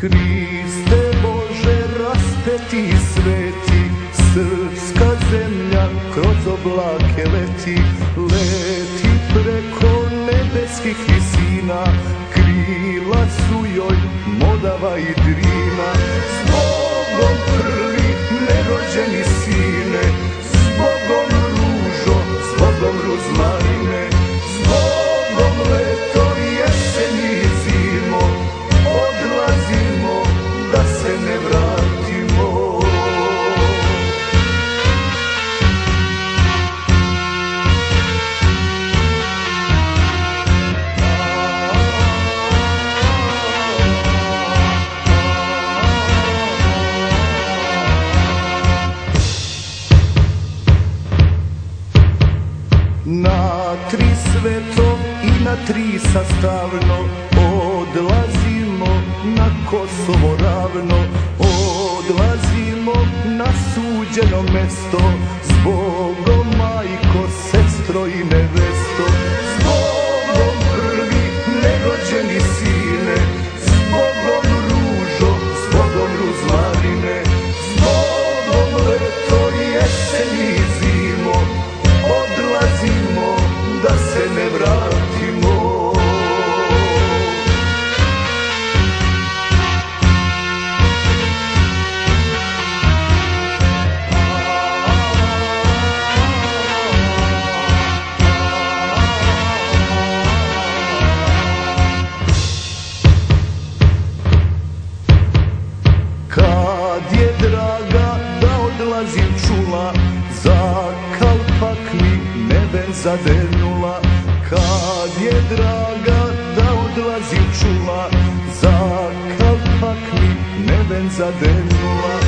Hriste Bože raspeti sveti Srpska zemlja kroz oblake leti Leti preko nebeskih visina Krila su joj modava i drina Tri sveto i na tri sastavno Odlazimo na Kosovo ravno. Odlazimo na suđeno mesto Zbogom majko, sestro i nevesto draga da odlazim čula Za kalpak mi neben zadenula Kad je draga da odlazim čula Za kalpak mi neben zadenula